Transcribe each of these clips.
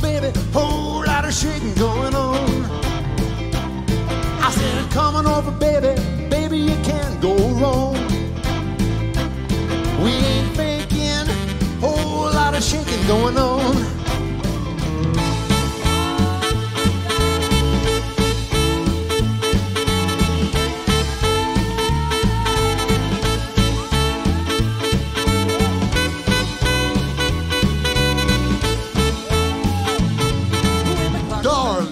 baby. Whole lot of shaking going on. I said, come over, baby. Baby, you can't go wrong. We ain't faking. Whole lot of shaking going on.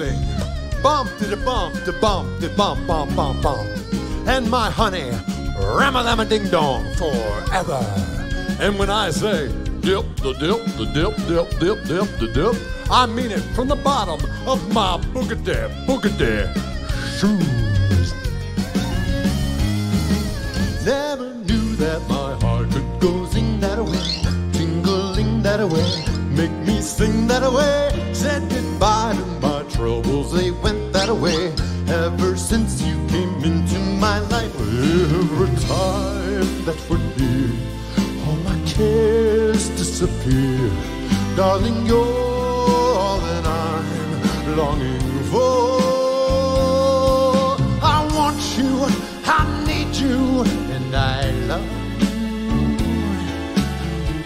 Darling, bump to the bump to bump to bump bump bump bump. And my honey, ram a lam a ding dong forever. And when I say dip the dip the dip dip dip dip the dip, I mean it from the bottom of my boogity boogity shoes. Never knew that my heart could go zing that away, tingling that away, make me sing that away. Said goodbye to my every time that we're near, all my cares disappear. Darling, you're all that I'm longing for. I want you, I need you, and I love you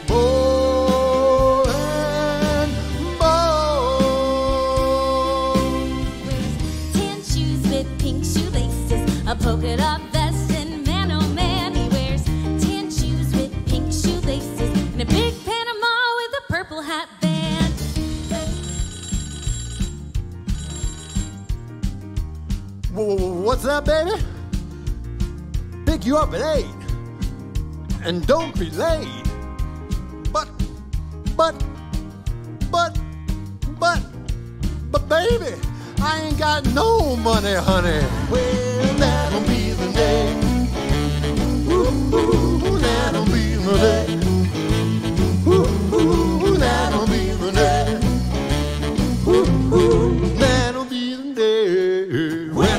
more and more. Tan shoes with pink shoelaces, purple hat band. Wh- wh- What's that, baby? Pick you up at eight. And don't be late. But, but, but, but, but, baby, I ain't got no money, honey. Wait When